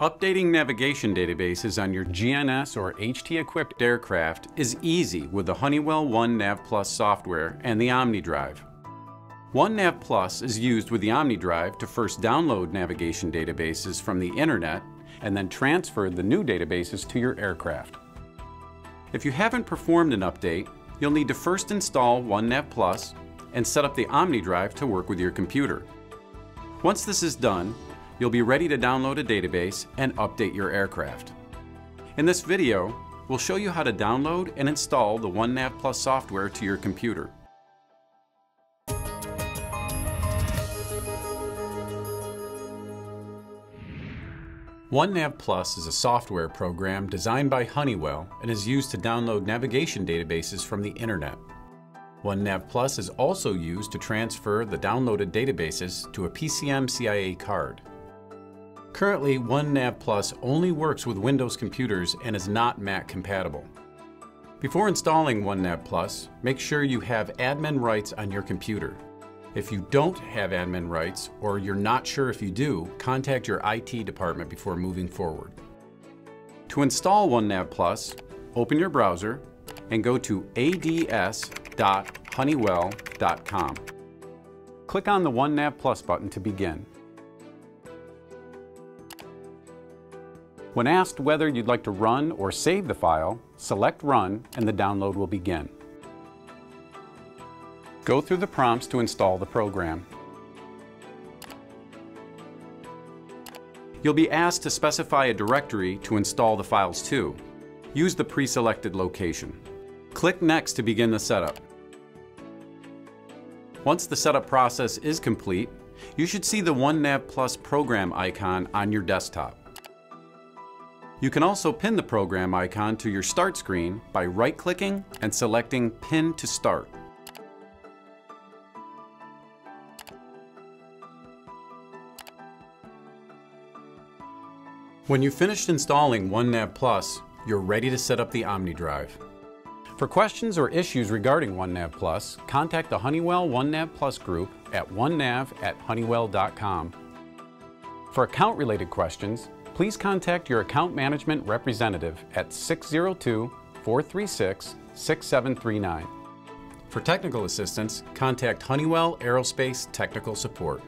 Updating navigation databases on your GNS or HT-equipped aircraft is easy with the Honeywell OneNav Plus software and the OmniDrive. OneNav Plus is used with the OmniDrive to first download navigation databases from the internet and then transfer the new databases to your aircraft. If you haven't performed an update, you'll need to first install OneNav Plus and set up the OmniDrive to work with your computer. Once this is done, you'll be ready to download a database and update your aircraft. In this video, we'll show you how to download and install the OneNav Plus software to your computer. OneNav Plus is a software program designed by Honeywell and is used to download navigation databases from the internet. OneNav Plus is also used to transfer the downloaded databases to a PCMCIA card. Currently, OneNav Plus only works with Windows computers and is not Mac compatible. Before installing OneNav Plus, make sure you have admin rights on your computer. If you don't have admin rights, or you're not sure if you do, contact your IT department before moving forward. To install OneNav Plus, open your browser and go to ads.honeywell.com. Click on the OneNav Plus button to begin. When asked whether you'd like to run or save the file, select Run and the download will begin. Go through the prompts to install the program. You'll be asked to specify a directory to install the files to. Use the pre-selected location. Click Next to begin the setup. Once the setup process is complete, you should see the OneNav Plus program icon on your desktop. You can also pin the program icon to your start screen by right-clicking and selecting Pin to Start. When you've finished installing OneNav Plus, you're ready to set up the OmniDrive. For questions or issues regarding OneNav Plus, contact the Honeywell OneNav Plus group at onenav at honeywell.com. For account-related questions, please contact your account management representative at 602 436 6739. For technical assistance, contact Honeywell Aerospace Technical Support.